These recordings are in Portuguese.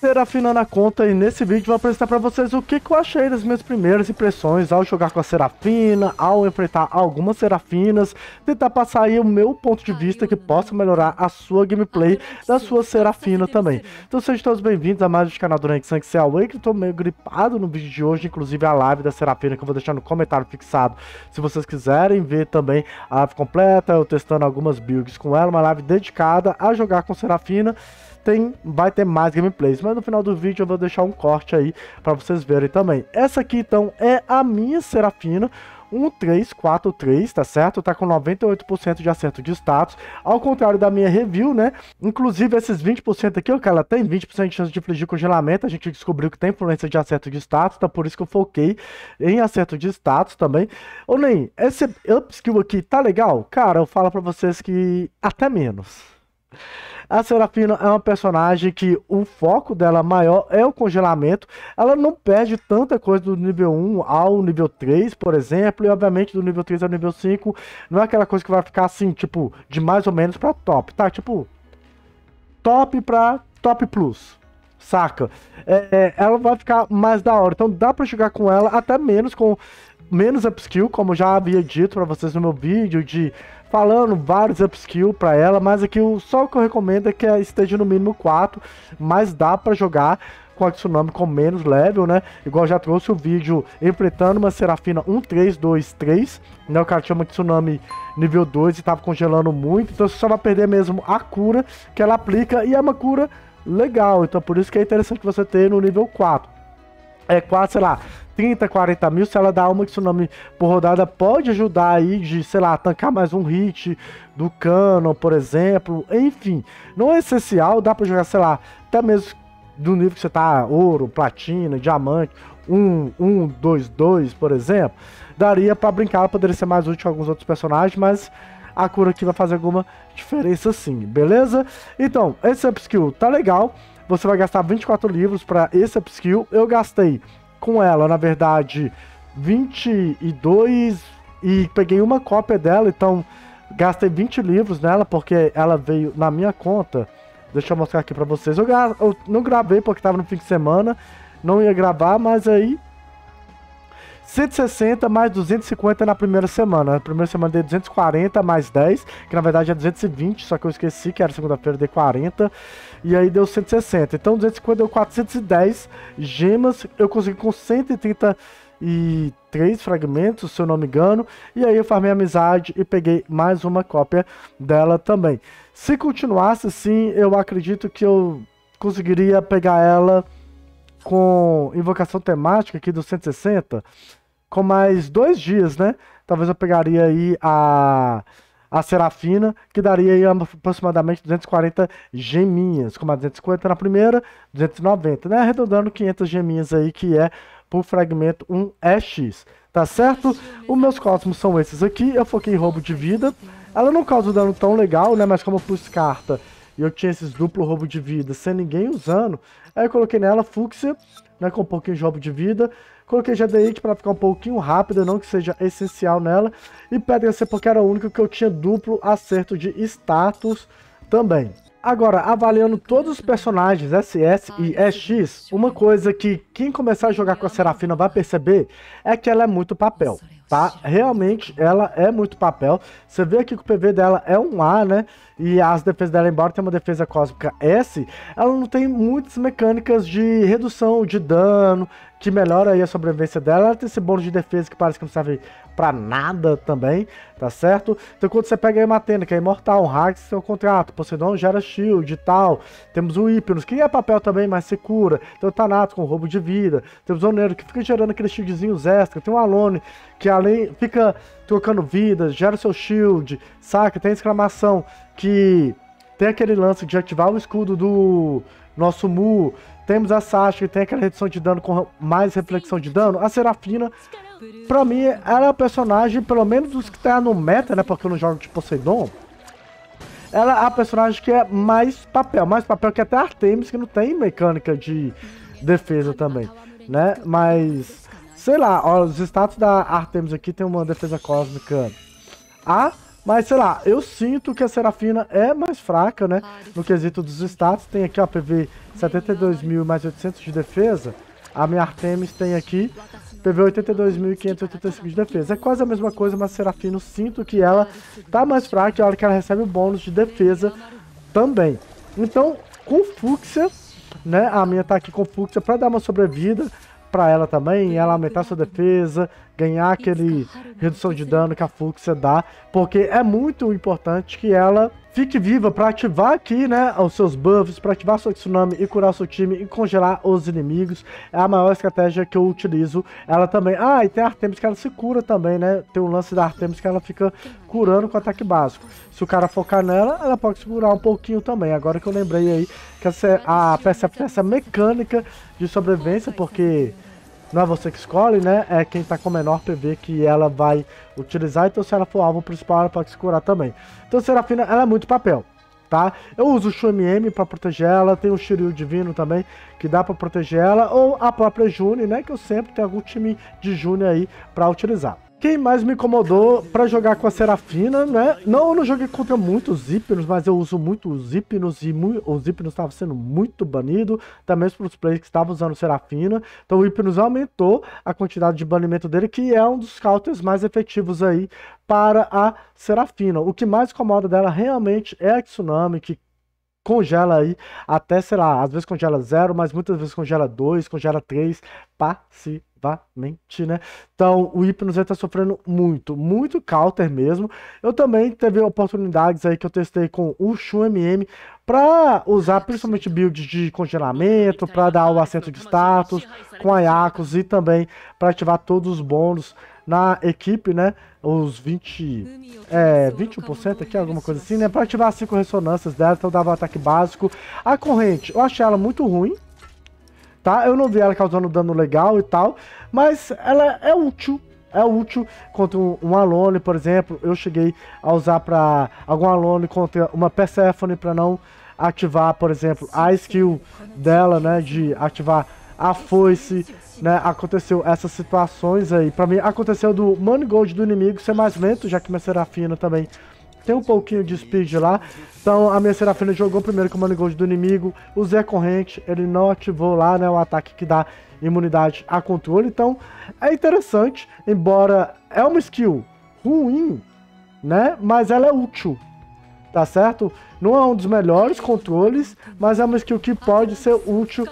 Serafina na conta e nesse vídeo vou apresentar para vocês o que, que, eu achei das minhas primeiras impressões ao jogar com a Serafina, ao enfrentar algumas Serafinas, tentar passar aí o meu ponto de vista que possa melhorar a sua gameplay da sua Serafina também. Então sejam todos bem-vindos a mais um canal do Rank Sank Away, que eu meio gripado no vídeo de hoje, inclusive a live da Serafina que eu vou deixar no comentário fixado, se vocês quiserem ver também a live completa, eu testando algumas builds com ela, uma live dedicada a jogar com Serafina tem, vai ter mais gameplays, mas no final do vídeo eu vou deixar um corte aí para vocês verem também. Essa aqui então é a minha Serafina, 1343, tá certo? Tá com 98% de acerto de status, ao contrário da minha review, né? Inclusive esses 20% aqui, que ela tem 20% de chance de infligir congelamento, a gente descobriu que tem influência de acerto de status, tá por isso que eu foquei em acerto de status também. Ô Ney, esse upskill aqui tá legal? Cara, eu falo pra vocês que até menos. A Serafina é uma personagem que o foco dela maior é o congelamento. Ela não perde tanta coisa do nível 1 ao nível 3, por exemplo, e obviamente do nível 3 ao nível 5 não é aquela coisa que vai ficar assim, tipo, de mais ou menos para top, tá? Tipo, top para top plus. Saca? É, é, ela vai ficar mais da hora. Então dá para jogar com ela até menos com menos upskill, como já havia dito para vocês no meu vídeo de falando vários upskill para ela, mas aqui o só que eu recomendo é que esteja no mínimo 4, mas dá para jogar com a Tsunami com menos level, né? Igual já trouxe o vídeo enfrentando uma Serafina 1323, né? O cara tinha uma Tsunami nível 2 e tava congelando muito, então você só vai perder mesmo a cura que ela aplica e é uma cura legal, então por isso que é interessante você ter no nível 4. É quase, sei lá, 30, 40 mil, se ela dá uma tsunami por rodada, pode ajudar aí de, sei lá, tancar mais um hit do Canon, por exemplo. Enfim, não é essencial, dá pra jogar, sei lá, até mesmo do nível que você tá, ouro, platina, diamante, 1, 1, 2, 2, por exemplo. Daria para brincar, poderia ser mais útil a alguns outros personagens, mas a cura aqui vai fazer alguma diferença sim, beleza? Então, esse upskill tá legal. Você vai gastar 24 livros para esse upskill. Eu gastei com ela, na verdade, 22 e peguei uma cópia dela, então gastei 20 livros nela porque ela veio na minha conta. Deixa eu mostrar aqui pra vocês. Eu, eu não gravei porque tava no fim de semana, não ia gravar, mas aí 160 mais 250 na primeira semana. Na primeira semana dei 240 mais 10, que na verdade é 220, só que eu esqueci que era segunda-feira, dei 40. E aí deu 160. Então 250 deu 410 gemas. Eu consegui com 133 fragmentos, se eu não me engano. E aí eu farmei amizade e peguei mais uma cópia dela também. Se continuasse assim, eu acredito que eu conseguiria pegar ela com invocação temática aqui do 160 com mais dois dias, né? Talvez eu pegaria aí a, a Serafina, que daria aí aproximadamente 240 geminhas, como a 250 na primeira, 290, né? Arredondando 500 geminhas aí, que é por fragmento 1EX, tá certo? Os meus cosmos são esses aqui, eu foquei em roubo de vida. Ela não causa dano tão legal, né? Mas como eu pus carta e eu tinha esses duplo roubo de vida sem ninguém usando, aí eu coloquei nela fúcsia, né? Com um pouquinho de roubo de vida. Coloquei Jadeite para ficar um pouquinho rápida, não que seja essencial nela. E Pedra C porque era a única que eu tinha duplo acerto de status também. Agora, avaliando todos os personagens SS e SX, uma coisa que quem começar a jogar com a Serafina vai perceber é que ela é muito papel, tá? Realmente, ela é muito papel. Você vê aqui que o PV dela é um A, né? E as defesas dela, embora tenha uma defesa cósmica S, ela não tem muitas mecânicas de redução de dano, que melhora aí a sobrevivência dela. Ela tem esse bônus de defesa que parece que não serve pra nada também, tá certo? Então quando você pega a Hematena, que é imortal, um hack, seu contrato, Poseidon gera shield e tal. Temos o Hypnos, que é papel também, mas se cura. Tem o Thanatos com roubo de vida. Temos o Onero, que fica gerando aqueles shieldzinhos extra. Tem o Alone, que além fica trocando vidas, gera seu shield, saca? Tem a exclamação que tem aquele lance de ativar o escudo do nosso Mu. Temos a Sasha, que tem aquela redução de dano com mais reflexão de dano. A Serafina, pra mim, ela é a personagem, pelo menos dos que tá no meta, né? Porque eu não jogo de Poseidon. Ela é a personagem que é mais papel. Mais papel que até Artemis, que não tem mecânica de defesa também, né? Mas, sei lá, ó, os status da Artemis aqui tem uma defesa cósmica A, Mas sei lá, eu sinto que a Serafina é mais fraca, né? No quesito dos status. Tem aqui a PV 72.000 mais 800 de defesa. A minha Artemis tem aqui PV 82.585 de defesa. É quase a mesma coisa, mas Serafino sinto que ela tá mais fraca e olha que ela recebe o bônus de defesa também. Então, com Fúxia, né? A minha tá aqui com Fúxia para dar uma sobrevida para ela também, ela aumentar sua defesa, ganhar aquele redução de dano que a Fúxia dá, porque é muito importante que ela fique viva para ativar aqui, né, os seus buffs, para ativar seu tsunami e curar seu time e congelar os inimigos. É a maior estratégia que eu utilizo. Ela também. Ah, e tem a Artemis que ela se cura também, né? Tem o lance da Artemis que ela fica curando com ataque básico. Se o cara focar nela, ela pode se curar um pouquinho também. Agora que eu lembrei aí que essa, a PSF tem essa mecânica de sobrevivência, porque não é você que escolhe, né? É quem tá com menor PV que ela vai utilizar. Então, se ela for alvo principal, ela pode se curar também. Então, Serafina, ela é muito papel, tá? Eu uso o MM pra proteger ela. Tem o Shiryu Divino também, que dá pra proteger ela. Ou a própria June, né? Que eu sempre tenho algum time de June aí pra utilizar. Quem mais me incomodou para jogar com a Serafina, né? Não, eu não joguei contra muitos Hipnos, mas eu uso muito os Hipnos e os Hipnos estavam sendo muito banido, também para os players que estavam usando Serafina. Então o Hipnos aumentou a quantidade de banimento dele, que é um dos counters mais efetivos aí para a Serafina. O que mais incomoda dela realmente é a Tsunami, que congela aí até, sei lá, às vezes congela zero, mas muitas vezes congela dois, congela três, passe ativamente, né? Então o Hypnos está sofrendo muito, muito counter mesmo. Eu também teve oportunidades aí que eu testei com o Shu MM para usar principalmente builds de congelamento, para dar o assento de status com Ayakos e também para ativar todos os bônus na equipe, né? Os 20, é, 21% aqui, alguma coisa assim, né? Para ativar 5 ressonâncias dela, então dava um ataque básico. A corrente, eu achei ela muito ruim, tá? Eu não vi ela causando dano legal e tal, mas ela é útil. É útil contra um, um Alone, por exemplo. Eu cheguei a usar para algum Alone contra uma Persephone para não ativar, por exemplo, a skill dela, né? De ativar a foice, né? Aconteceu essas situações aí. Para mim, aconteceu do Money Gold do inimigo ser mais lento, já que minha Serafina também tem um pouquinho de speed lá. Então a minha Serafina jogou primeiro com o Gold do inimigo, o Zé Corrente, ele não ativou lá, né, o ataque que dá imunidade a controle. Então é interessante, embora é uma skill ruim, né, mas ela é útil, tá certo? Não é um dos melhores controles, mas é uma skill que pode ser útil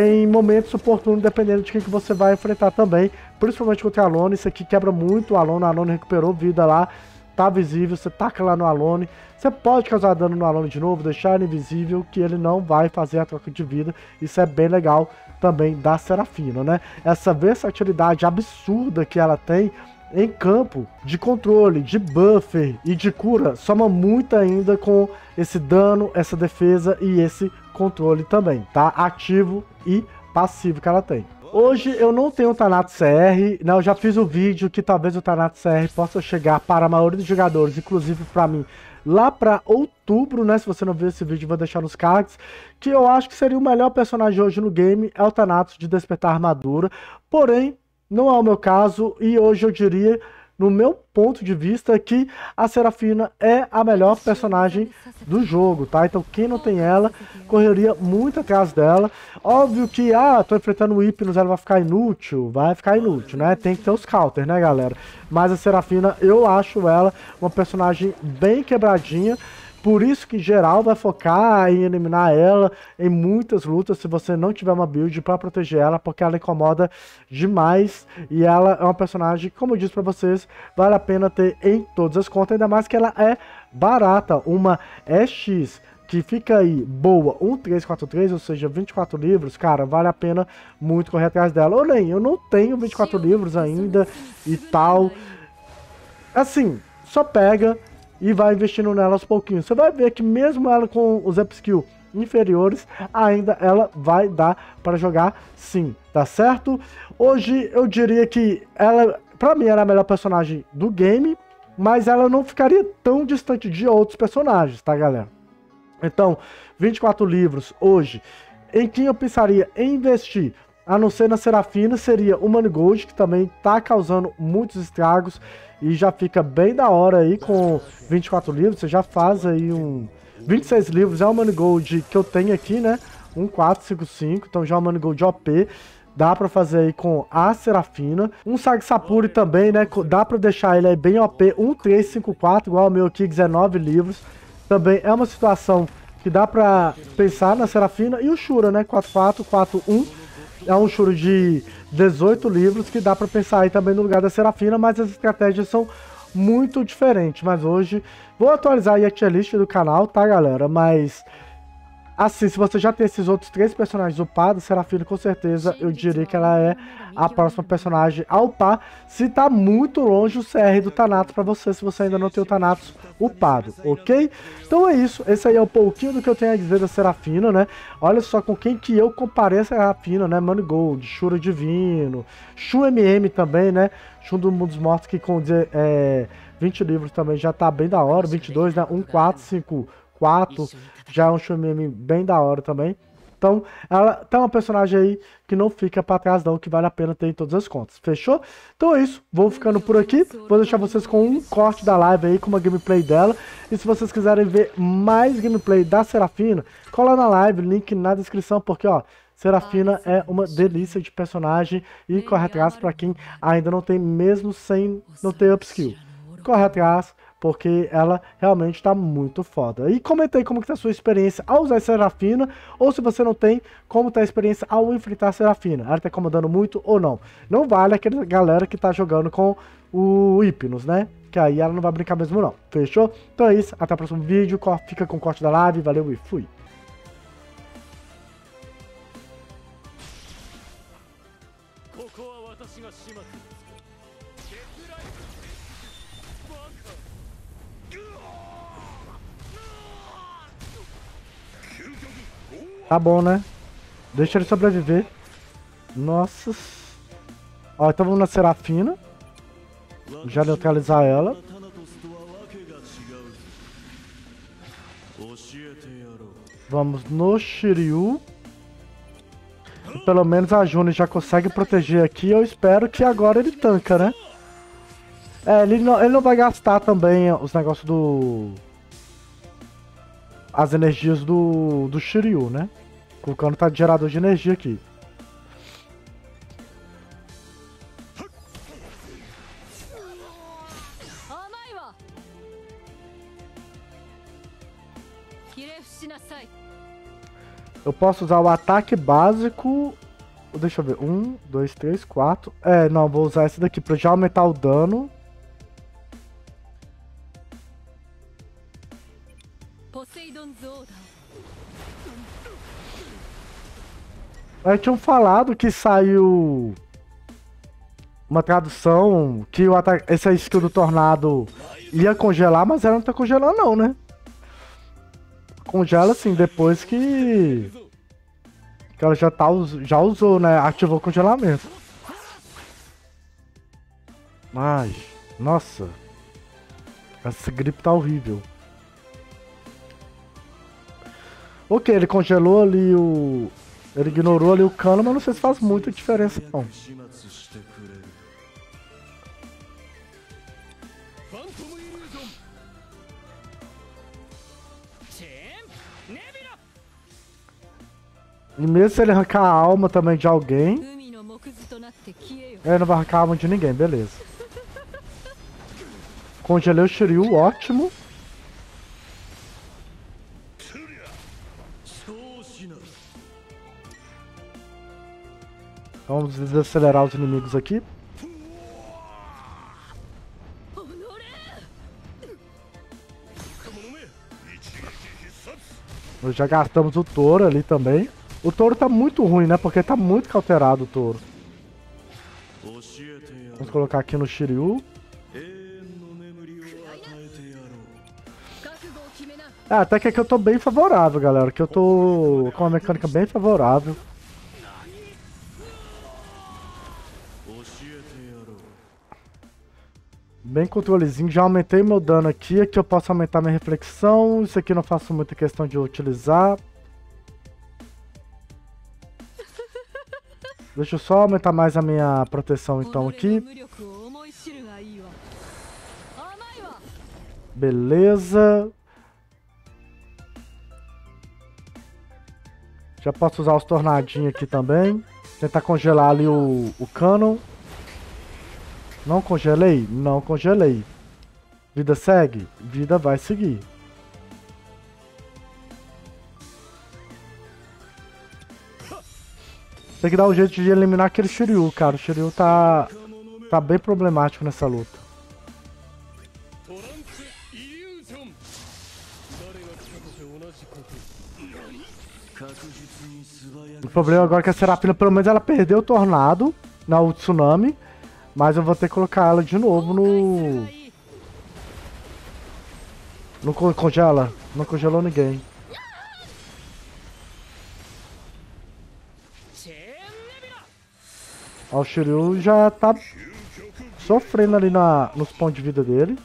em momentos oportunos, dependendo de quem que você vai enfrentar também, principalmente contra a Alone, isso aqui quebra muito o Alone, a Alone recuperou vida lá, tá visível, você taca lá no Alone, você pode causar dano no Alone de novo, deixar ele invisível, que ele não vai fazer a troca de vida, isso é bem legal também da Serafina, né? Essa versatilidade absurda que ela tem em campo de controle, de buffer e de cura, soma muito ainda com esse dano, essa defesa e esse controle também, tá? Ativo e passivo que ela tem. Hoje eu não tenho o Thanatos CR, né? Eu já fiz o um vídeo que talvez o Thanatos CR possa chegar para a maioria dos jogadores, inclusive para mim, lá para outubro, né? Se você não viu esse vídeo, vou deixar nos cards. Que eu acho que seria o melhor personagem hoje no game, é o Thanatos de Despertar Armadura. Porém, não é o meu caso, e hoje eu diria no meu ponto de vista, que a Serafina é a melhor personagem do jogo, tá? Então quem não tem ela, correria muito atrás dela. Óbvio que, ah, tô enfrentando o Hypnos, ela vai ficar inútil, vai ficar inútil, né? Tem que ter os counters, né, galera? Mas a Serafina, eu acho ela uma personagem bem quebradinha, por isso que geral vai focar em eliminar ela em muitas lutas se você não tiver uma build para proteger ela, porque ela incomoda demais e ela é uma personagem, como eu disse para vocês, vale a pena ter em todas as contas, ainda mais que ela é barata, uma EX que fica aí boa, 1343, ou seja, 24 livros, cara, vale a pena muito correr atrás dela. Ou nem, eu não tenho 24 livros ainda e tal. Assim, só pega e vai investindo nela aos pouquinhos. Você vai ver que mesmo ela com os upskill inferiores, ainda ela vai dar para jogar sim, tá certo? Hoje eu diria que ela, para mim, era a melhor personagem do game, mas ela não ficaria tão distante de outros personagens, tá, galera? Então, 24 livros hoje, em quem eu pensaria em investir a não ser na Serafina, seria o Manigold, que também tá causando muitos estragos e já fica bem da hora aí com 24 livros, você já faz aí um 26 livros, é o Manigold que eu tenho aqui, né? Um 455, então já é o Manigold OP. Dá pra fazer aí com a Serafina. Um Sag Sapuri também, né? Dá pra deixar ele aí bem OP. Um 354, igual o meu aqui, 19 livros. Também é uma situação que dá pra pensar na Serafina. E o Shura, né? 4441. É um Shura de 18 livros que dá pra pensar aí também no lugar da Serafina. Mas as estratégias são muito diferentes. Mas hoje vou atualizar aí a tier list do canal, tá, galera? Mas Assim, se você já tem esses outros três personagens upados, Serafina com certeza eu diria que ela é a próxima personagem a upar. Se tá muito longe o CR do Thanatos para você, se você ainda não tem o Thanatos upado, ok? Então é isso, esse aí é um pouquinho do que eu tenho a dizer da Serafina, né? Olha só com quem que eu comparei a Serafina, né? Gold, Shura Divino, Shun MM também, né? Shun do Mundo dos Mortos que com é, 20 livros também já tá bem da hora, 22, né? 1, 4, 5, 4 já é um Shumimi bem da hora também. Então, ela tá uma personagem aí que não fica pra trás não, que vale a pena ter em todas as contas. Fechou? Então é isso. Vou ficando por aqui. Vou deixar vocês com um corte da live aí, com uma gameplay dela. E se vocês quiserem ver mais gameplay da Serafina, cola na live, link na descrição, porque ó, Serafina é uma delícia de personagem e corre atrás pra quem ainda não tem, mesmo sem não ter upskill. Corre atrás, porque ela realmente está muito foda. E comentei como que tá a sua experiência ao usar Serafina, ou se você não tem, como tá a experiência ao enfrentar Serafina. Ela tá incomodando muito ou não. Não vale aquela galera que tá jogando com o Hipnos, né? Que aí ela não vai brincar mesmo não. Fechou? Então é isso, até o próximo vídeo, fica com o corte da live, valeu e fui! Tá bom, né? Deixa ele sobreviver. Nossa. Ó, então vamos na Serafina. Já neutralizar ela. Vamos no Shiryu. Pelo menos a Juni já consegue proteger aqui. Eu espero que agora ele tanca, né? É, ele não, ele não vai gastar também os negócios do as energias do, do Shiryu, né? Colocando tá de gerador de energia aqui. Eu posso usar o ataque básico. Deixa eu ver. Um, dois, três, quatro. É, não, vou usar esse daqui pra já aumentar o dano. Aí tinham falado que saiu uma tradução que o essa skill do tornado ia congelar, mas ela não tá congelando não, né? Congela assim depois que que ela já tá já usou, né? Ativou o congelamento. Mas, nossa. Essa gripe tá horrível. Ok, ele congelou ali o ele ignorou ali o cano, mas não sei se faz muita diferença não. E mesmo se ele arrancar a alma também de alguém. Ele não vai arrancar a alma de ninguém, beleza. Congelei o Shiryu, ótimo. Vamos desacelerar os inimigos aqui. Nós já gastamos o touro ali também. O touro tá muito ruim, né? Porque tá muito cauterado o touro. Vamos colocar aqui no Shiryu. É, até que aqui eu tô bem favorável, galera. Que eu tô com uma mecânica bem favorável. Bem controlezinho, já aumentei meu dano aqui, aqui eu posso aumentar minha reflexão, isso aqui eu não faço muita questão de utilizar. Deixa eu só aumentar mais a minha proteção então aqui. Beleza. Já posso usar os tornadinhos aqui também. Tentar congelar ali o, o canon. Não congelei? Não congelei. Vida segue? Vida vai seguir. Tem que dar um jeito de eliminar aquele Shiryu, cara. O Shiryu tá, tá bem problemático nessa luta. O problema agora é que a Serafina, pelo menos, ela perdeu o Tornado na o Tsunami. Mas eu vou ter que colocar ela de novo no... Não congela. Não congelou ninguém. Ó, o Shiryu já tá sofrendo ali na, nos pontos de vida dele.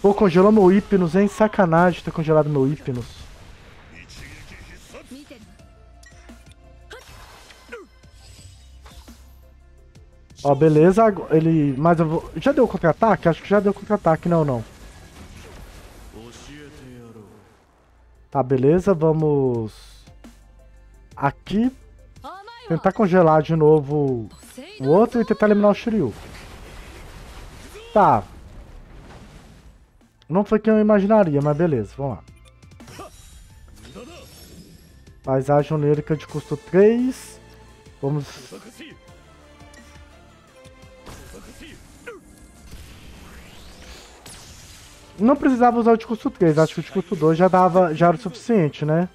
Pô, congelou meu Hypnos, hein? Sacanagem ter congelado meu Hypnos. Ó, beleza. Ele... Mas eu vou... Já deu contra-ataque? Acho que já deu contra-ataque, não, não. Tá, beleza. Vamos... Aqui. Tentar congelar de novo o outro e tentar eliminar o Shiryu. Tá. Não foi quem eu imaginaria, mas beleza, vamos lá. Paisagem onérica de custo 3. Vamos... Não precisava usar o de custo 3, acho que o de custo 2 já, dava, já era o suficiente, né?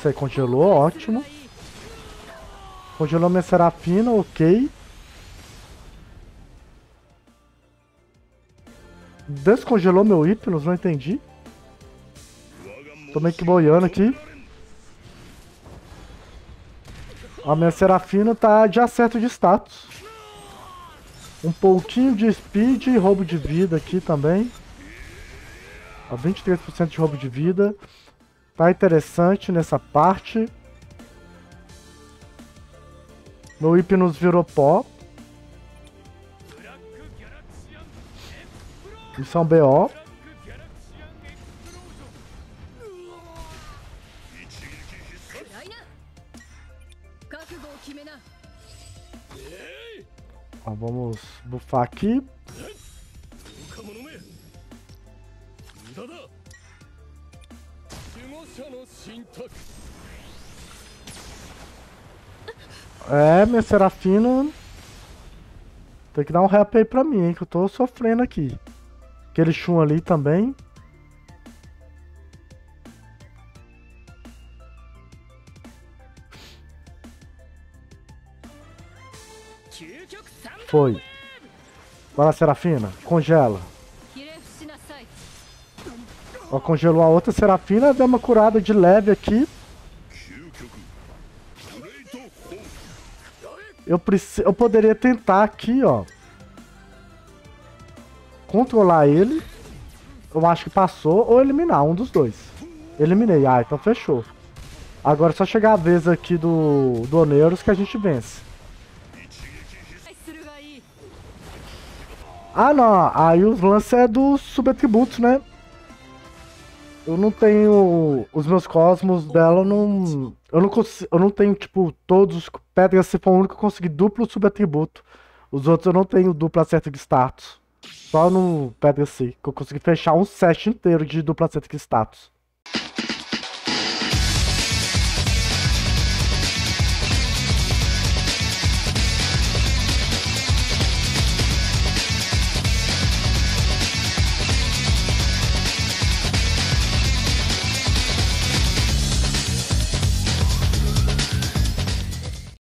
Você congelou, ótimo. Congelou minha Serafina, ok. Descongelou meu Hypnos, não entendi. Tô meio que boiando aqui. A minha Serafina tá de acerto de status. Um pouquinho de speed e roubo de vida aqui também. A 23% de roubo de vida. Tá interessante nessa parte. Meu Hypnos virou pó. Isso é um BO. Ó, vamos bufar aqui. É, minha Serafina. Tem que dar um rap aí pra mim, hein, que eu tô sofrendo aqui. Aquele chum ali também. Foi. Bora, Serafina. Congela. Ó, congelou a outra Serafina. Deu uma curada de leve aqui. Eu, eu poderia tentar aqui, ó. Controlar ele. Eu acho que passou. Ou eliminar, um dos dois. Eliminei. Ah, então fechou. Agora é só chegar a vez aqui do, do Oneiros que a gente vence. Ah, não. Aí os lances é dos subatributos, né? Eu não tenho. Os meus cosmos dela não. Eu não, consigo, eu não tenho, tipo, todos os pedras se for o único que consegui duplo subatributo. Os outros eu não tenho dupla acerto de status. Só no Pedra C, que eu consegui fechar um set inteiro de dupla acerto de status.